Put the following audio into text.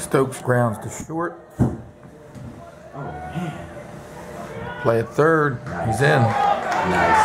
Stokes grounds to short. Oh. Play at third. He's in. Nice.